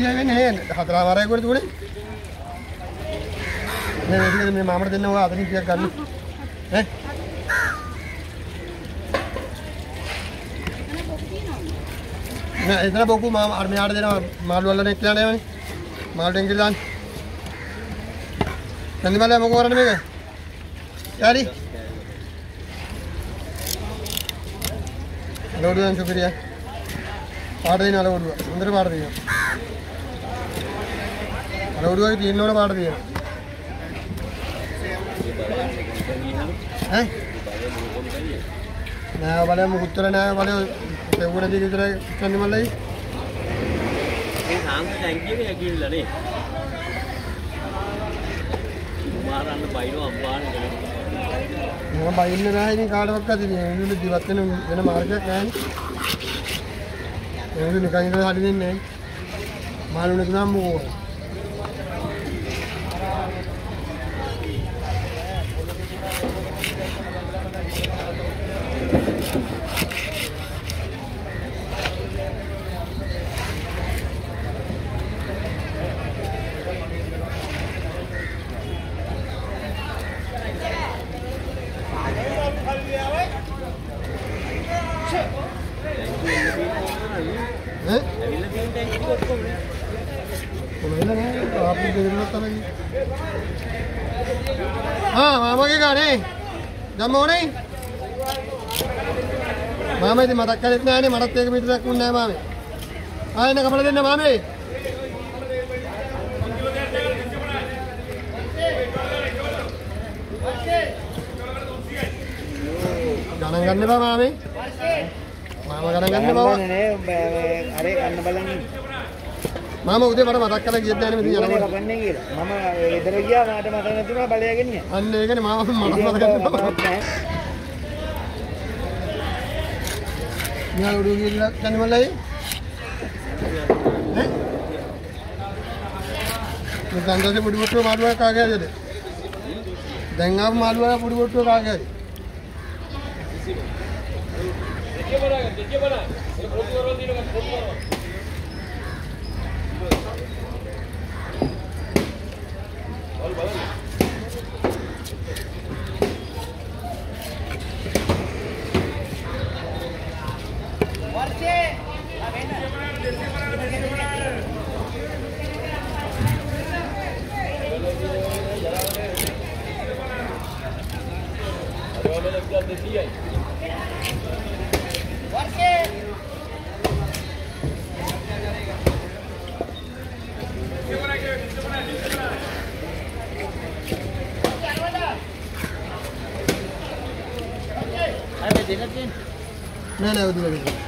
වෙන්නේ හතරමාරයකට තුනේ මේ මේක මේ මාමට දෙන්න ඔය අතනින් ටිකක් ගන්න ඈ නෑ එතන බොකු මාම අර මෙයාට දෙනවා මාළු වල්ලනේ කියලා නෑවනේ මාළු ටෙන්කිල් දාන්න නන්දි මල්ලයා මොකෝ කරන්නේ මේක යාරි ලෝඩු දැන් සුපිරියා පාට දෙනවා ලෝඩුව හොඳට පාට දෙනවා ලෝඩුවගේ තියෙන්න ඕන පාට දෙනවා ඈ නෑ බලමු උත්තර නෑ බලමු පෙවුන දී විතර කන්නේ මල්ලයි මේ සාංශ ටැංකියක යකිල්ලා නේ. මාරන්න බයිනෝ අම්බාන කෙනෙක්. මම බයින්න නැහැ ඉතින් කාටවත් අද ඉන්නේ ජීවත් වෙන වෙන මාර්ගයක් නැහැ නේ නිකන් ඉඳලා හරි දෙන්නේ නැහැ මාළුනේ නම් මොකෝ ඈ ඇවිල්ලා තියෙන ටැංකිය ඔක්කොම නේ. කොහෙද නෑ ආපු දෙන්නත් තමයි ආ මාමගේ ගානේ දැම්ම ඕනේ මාමා ඉතින් මතක් කරෙත් නෑනේ මටත් ඒක පිටරක් වුණ නෑ මාමේ ආයෙත් කපලා දෙන්න මාමේ ගණන් ගන්න එපා මාමේ මාමා ගණන් ගන්න එපා නේ අරේ කන්න බලන්න මාමා උදේ මට මතක් කරලා ගියත් නෑනේ මෙතන යනකොට කපන්නේ කියලා. මම ගෙදර ගියා මට මතක නැතුණා බලය ගෙනිය අන්න ඒකනේ මාමා මට මතක් කරලා මෙයා උඩු ගිහලා කන්නේ මල්ලයි ඈ? මේ දන්දසේ පොඩි පොට්ටුව මාළුවා කාගේ හරිද දැන් ආපු මාළුවා පොඩි පොට්ටුව කාගේ හරි අර දෙන්න තියෙන නෑ නෑ උදේ